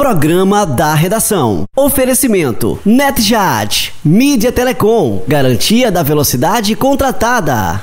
Programa da Redação. Oferecimento: NetJat, Mídia Telecom, garantia da velocidade contratada.